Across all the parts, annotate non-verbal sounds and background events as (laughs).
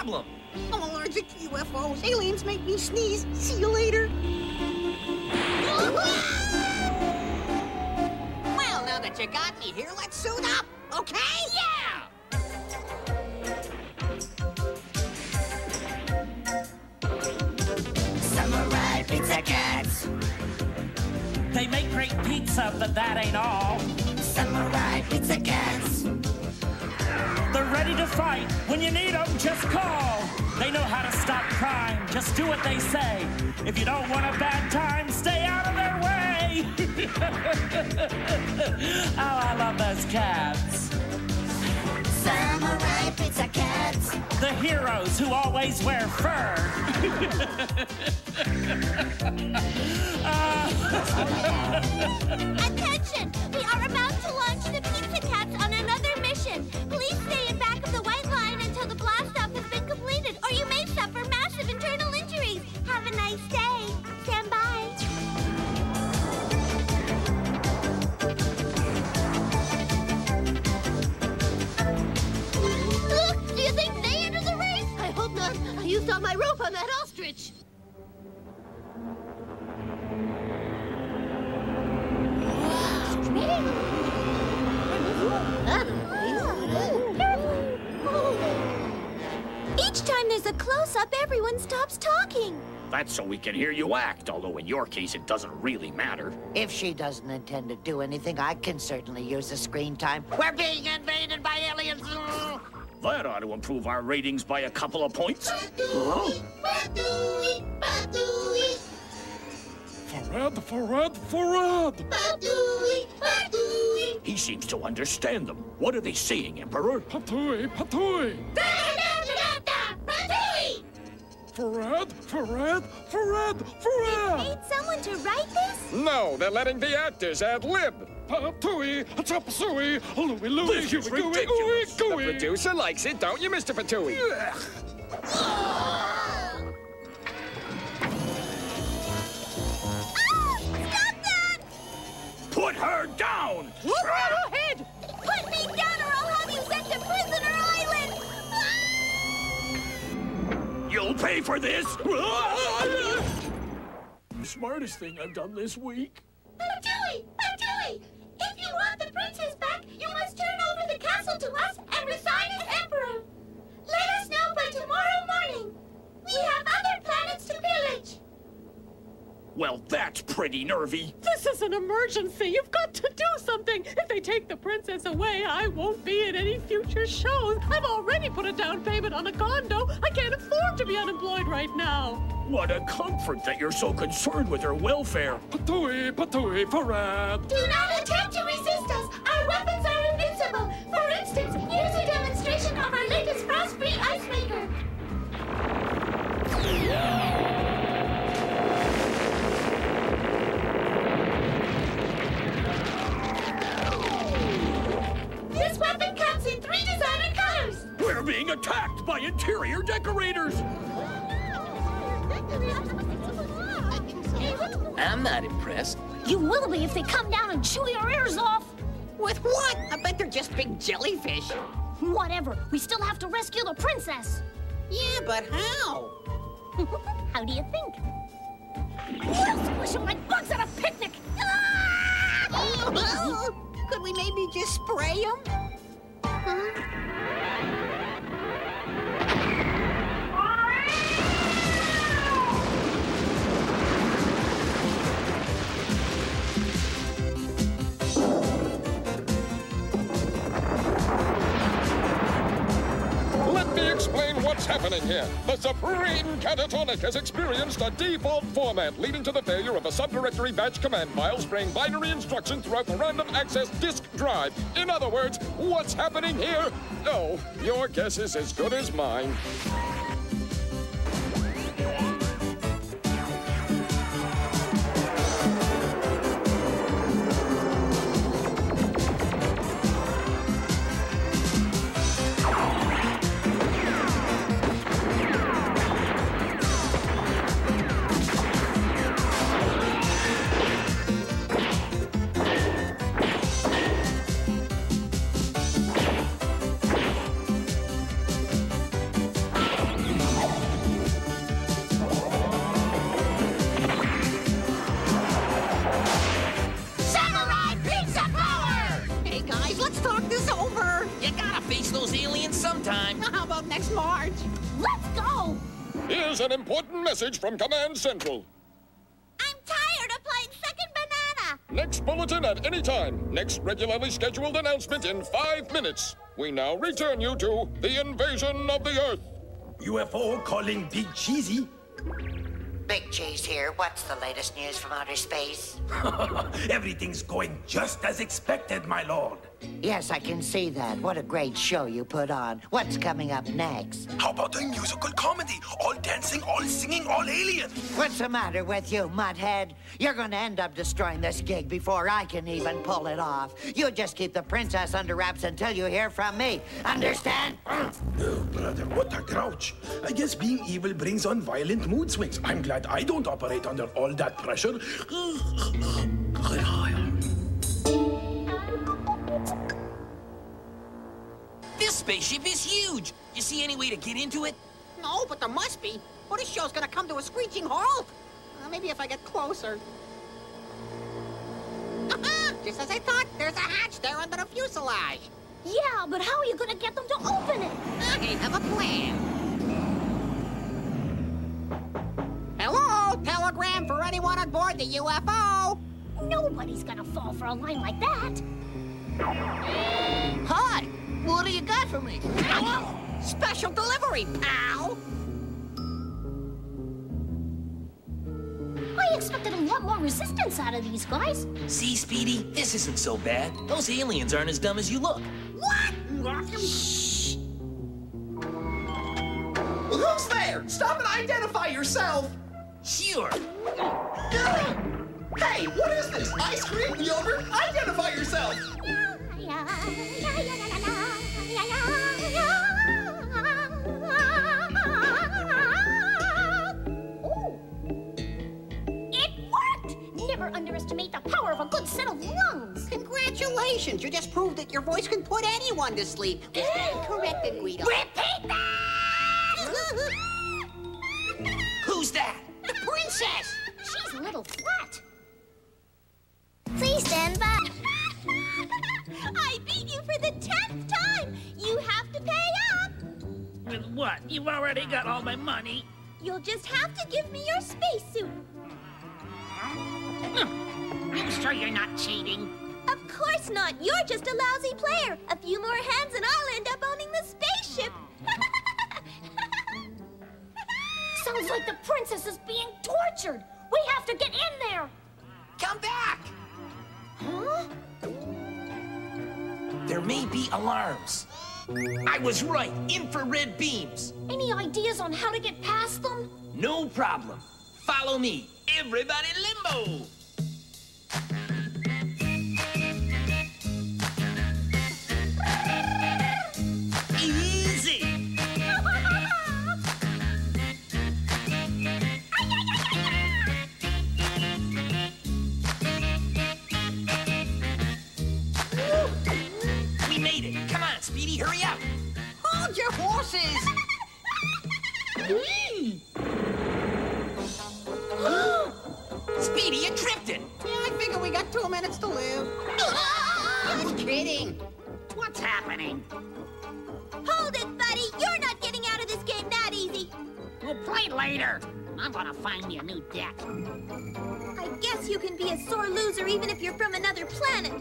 problem? I'm allergic to UFOs. Aliens make me sneeze. See you later. (laughs) well, now that you got me here, let's suit up, okay? Yeah! Samurai Pizza Cats. They make great pizza, but that ain't all. Samurai Pizza Cats. They're ready to fight. When you need them, just call. They know how to stop crime. Just do what they say. If you don't want a bad time, stay out of their way. (laughs) oh, I love those cats. Samurai Pizza Cats. The heroes who always wear fur. Attention! (laughs) Uh, (laughs) (laughs) Each time there's a close-up, everyone stops talking. That's so we can hear you act, although in your case it doesn't really matter. If she doesn't intend to do anything, I can certainly use the screen time. We're being invaded by aliens. That ought to improve our ratings by a couple of points. Farad, Farad, Farad! He seems to understand them. What are they saying, Emperor? Patui, Patui! Farad, Farad, Farad, Farad! Need someone to write this? No, they're letting the actors ad lib. Patui, Chapasui, Louie Louie, This is Gooey, ridiculous. The producer likes it, don't you, Mr. Patui? Her down! Right ahead! Put me down or I'll have you sent to Prisoner Island! Ah! You'll pay for this! Smartest thing I've done this week. Patui! Patui! If you want the princess back, you must turn over the castle to us and resign as emperor. Let us know by tomorrow morning. We have other planets to pillage. Well, that's pretty nervy. This is an emergency. You've got to do something. If they take the princess away, I won't be in any future shows. I've already put a down payment on a condo. I can't afford to be unemployed right now. What a comfort that you're so concerned with her welfare. Patui, Patui, Farad! Do not attempt to resist us. Our weapons colors. We're being attacked by interior decorators. I'm not impressed. You will be if they come down and chew your ears off. With what? I bet they're just big jellyfish. Whatever. We still have to rescue the princess. Yeah, but how? (laughs) How do you think? We'll squish them like bugs at a picnic. Ah! (laughs) Could we maybe just spray them? Let happening here. The Supreme Catatonic has experienced a default format, leading to the failure of a subdirectory batch command file spraying binary instructions throughout the random access disk drive. In other words, what's happening here? Oh, your guess is as good as mine. How about next March? Let's go! Here's an important message from Command Central. I'm tired of playing second banana! Next bulletin at any time. Next regularly scheduled announcement in five minutes. We now return you to the invasion of the Earth. UFO calling Big Cheesy. Big Cheese here. What's the latest news from outer space? (laughs) Everything's going just as expected, my lord. Yes, I can see that. What a great show you put on. What's coming up next? How about a musical comedy? All dancing, all singing, all alien. What's the matter with you, mudhead? You're going to end up destroying this gig before I can even pull it off. You just keep the princess under wraps until you hear from me. Understand? Oh, brother, what a grouch. I guess being evil brings on violent mood swings. I'm glad I don't operate under all that pressure. (laughs) spaceship is huge. You see any way to get into it? No, but there must be. Or this show's gonna come to a screeching halt. Uh, maybe if I get closer. (laughs) Just as I thought, there's a hatch there under the fuselage. Yeah, but how are you gonna get them to open it? I have a plan. Hello, telegram for anyone on board the UFO. Nobody's gonna fall for a line like that. Hi, what do you got for me? Special delivery, pal. I expected a lot more resistance out of these guys. See, Speedy, this isn't so bad. Those aliens aren't as dumb as you look. What? Shh. Who's there? Stop and identify yourself! Sure. Hey, what is this? Ice cream? Yogurt? Identify yourself! It set of lungs. Congratulations, you just proved that your voice can put anyone to sleep. Stand (gasps) corrected, Guido. Repeat that! (laughs) Who's that? The princess! She's a little flat. Please stand by. (laughs) I beat you for the tenth time. You have to pay up. With what? You've already got all my money. You'll just have to give me your spacesuit. You sure you're not cheating? Of course not. You're just a lousy player. A few more hands and I'll end up owning the spaceship. (laughs) Sounds like the princess is being tortured. We have to get in there. Come back! Huh? There may be alarms. I was right. Infrared beams. Any ideas on how to get past them? No problem. Follow me. Everybody limbo. Speedy, hurry up. Hold your horses! (laughs) find you a new deck. I guess you can be a sore loser even if you're from another planet.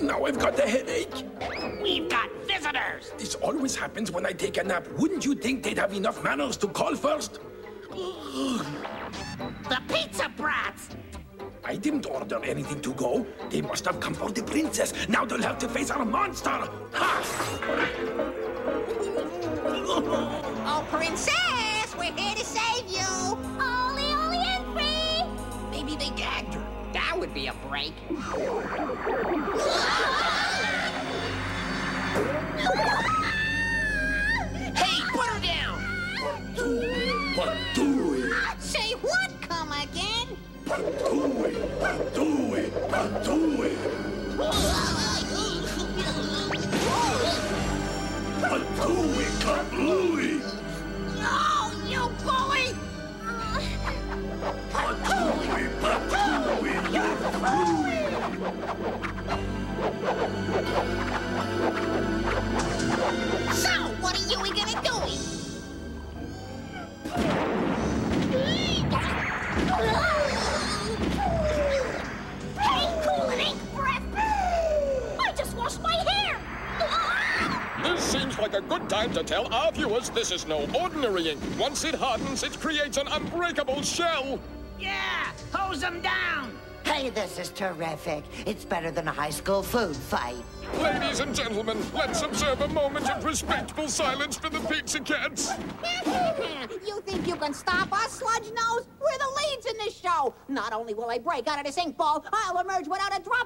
Now I've got a headache. We've got visitors. This always happens when I take a nap. Wouldn't you think they'd have enough manners to call first? The pizza brats. I didn't order anything to go. They must have come for the princess. Now they'll have to face our monster. Ha! Princess, we're here to save you. Ollie, Ollie, and free! Maybe they gagged her. That would be a break. Hey, put her down. (laughs) Patooey, Say what? Come again? Like a good time to tell our viewers this is no ordinary ink. Once it hardens, it creates an unbreakable shell. Yeah, hose them down. Hey, this is terrific. It's better than a high school food fight. Ladies and gentlemen, let's observe a moment of respectful silence for the pizza cats. (laughs) you think you can stop us, Sludge Nose? We're the leads in this show. Not only will I break out of this ink ball, I'll emerge without a drop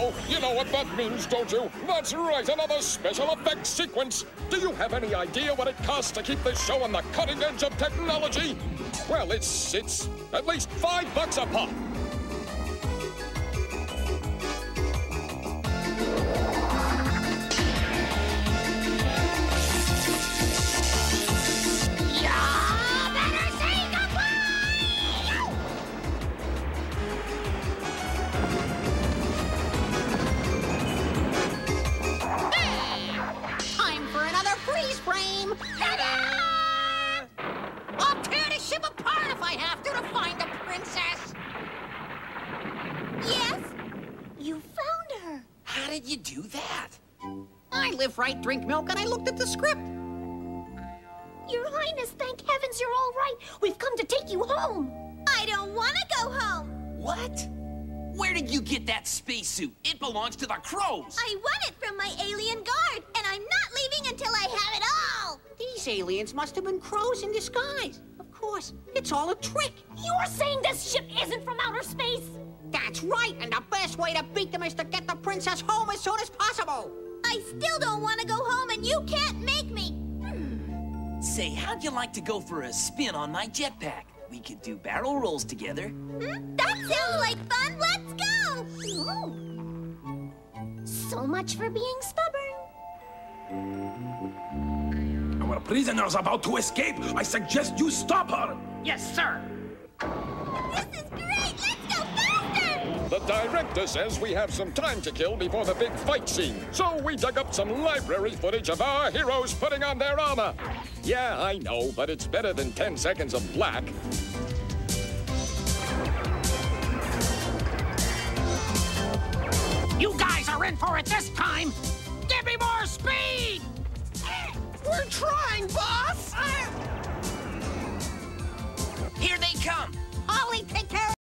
Uh-oh, you know what that means, don't you? That's right, another special effects sequence. Do you have any idea what it costs to keep this show on the cutting edge of technology? Well, it's it's at least five bucks a pop. I right, drink milk, and I looked at the script. Your Highness, thank heavens you're all right. We've come to take you home. I don't want to go home. What? Where did you get that spacesuit? It belongs to the crows. I won it from my alien guard, and I'm not leaving until I have it all. These aliens must have been crows in disguise. Of course, it's all a trick. You're saying this ship isn't from outer space? That's right, and the best way to beat them is to get the princess home as soon as possible. I still don't want to go home, and you can't make me. Say, how'd you like to go for a spin on my jetpack? We could do barrel rolls together. Hmm? That sounds like fun. Let's go. Ooh. So much for being stubborn. Our prisoner's about to escape. I suggest you stop her. Yes, sir. This is The director says we have some time to kill before the big fight scene, so we dug up some library footage of our heroes putting on their armor. Yeah, I know, but it's better than 10 seconds of black. You guys are in for it this time. Give me more speed. We're trying, boss! Here they come.